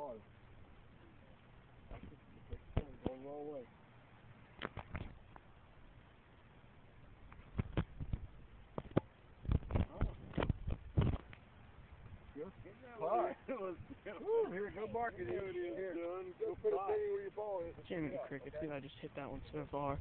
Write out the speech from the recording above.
cars. Going the wrong way. Good. Woo, here, go mark it. Here it is. Here. Go put a thing where your ball is. Jimmy Cricket, dude, I just hit that one so far.